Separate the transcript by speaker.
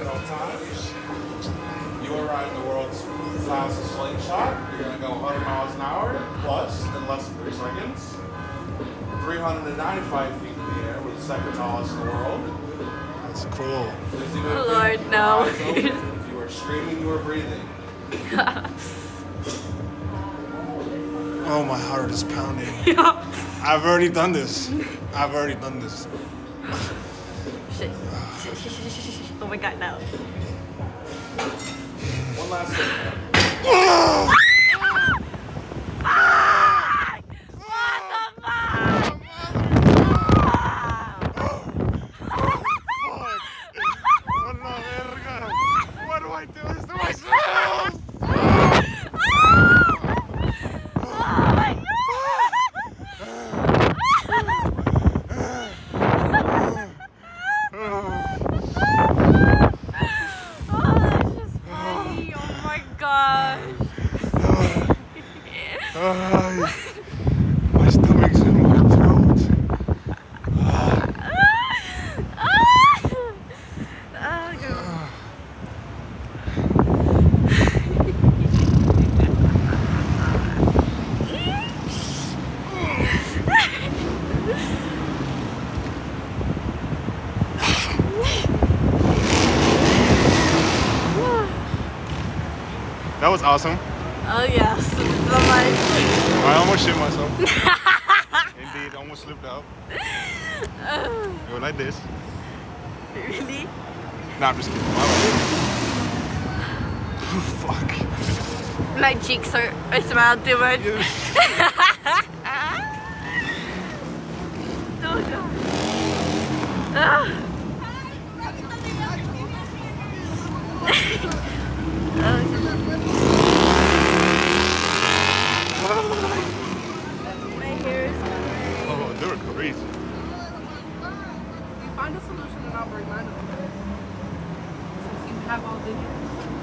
Speaker 1: at all times. You are riding the world's fastest slingshot. You're going to go 100 miles an hour plus in less than three seconds. 395 feet in the air, with the second tallest in the world.
Speaker 2: That's cool.
Speaker 3: Oh, Lord,
Speaker 1: your
Speaker 3: no.
Speaker 1: if you are screaming, you are breathing.
Speaker 2: Oh, my heart is pounding.
Speaker 3: yeah.
Speaker 2: I've already done this. I've already done this.
Speaker 3: Shit. Shit, shit, shit. Oh my god, no.
Speaker 1: One last thing.
Speaker 2: 아이.
Speaker 3: 아이.
Speaker 2: That was awesome.
Speaker 3: Oh yes, so much.
Speaker 2: I almost shit myself. Indeed, almost slipped out. Go like this.
Speaker 3: Really?
Speaker 2: Nah, I'm just kidding. Oh, Fuck.
Speaker 3: My cheeks hurt. I smiled too much. Oh god. Ah. Oh, my hair is
Speaker 2: They crazy.
Speaker 4: You find a solution and I'll bring mine. Since you have all the